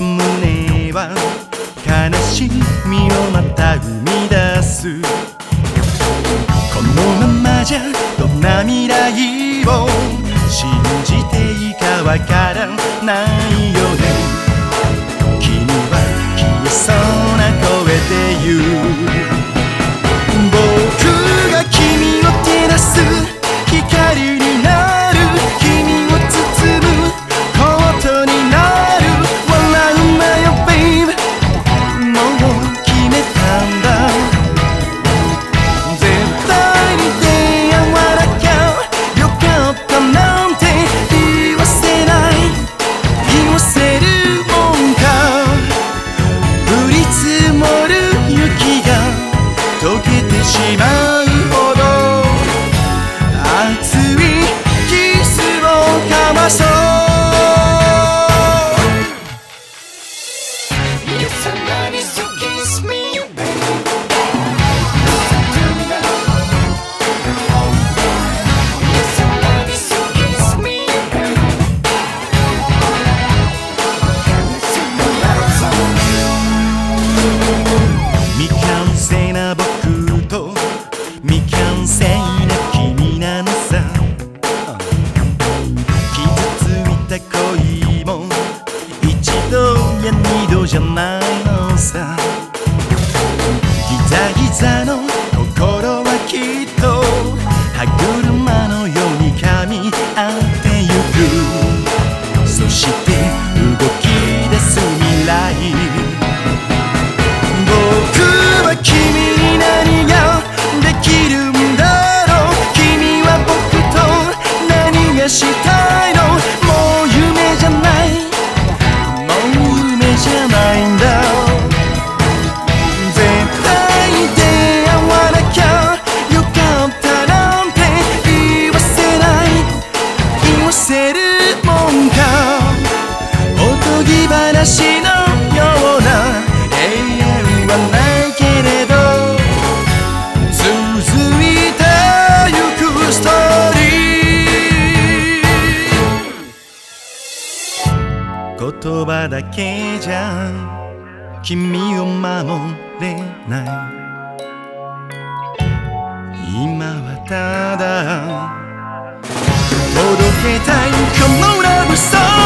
た胸は悲しみをまた生み出す。このままじゃどんな未来を信じていいかわからない。度や二度じゃないのさギザギザの心はきっと歯車のように噛み合ってゆく。そして動き出す未来。僕は君に何ができるんだろう。君は僕と何がした言葉だけじゃ君を守れない。今はただ届けたい。このラブソング。